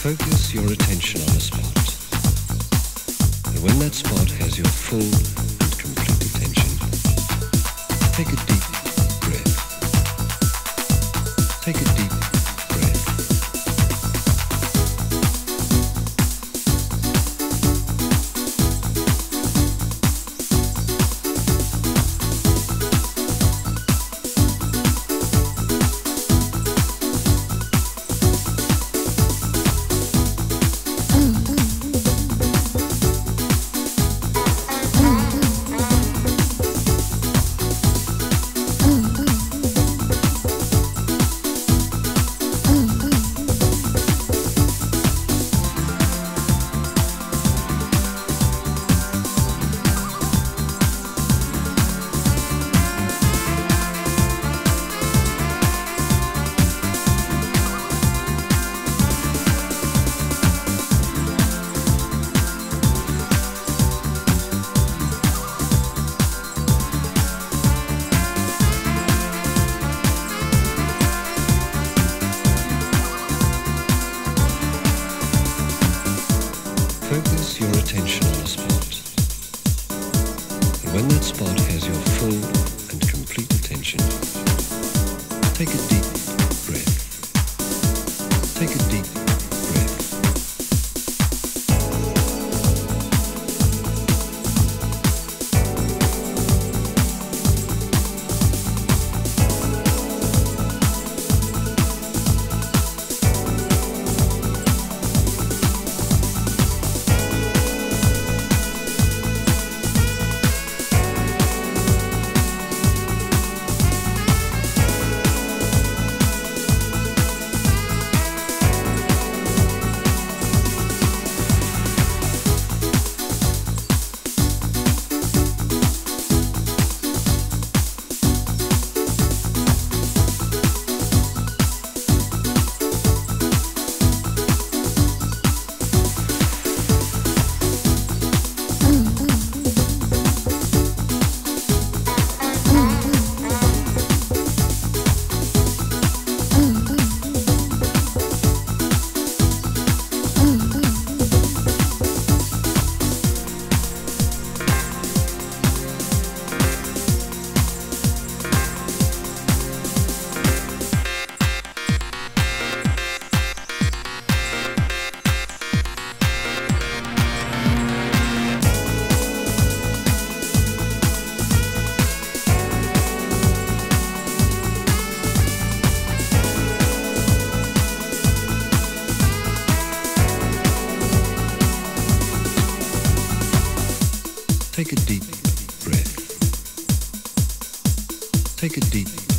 focus your attention on a spot. And when that spot has your full and complete attention, take a deep breath. Take a deep that spot has your full and complete attention, take a deep Take a deep breath. Take a deep.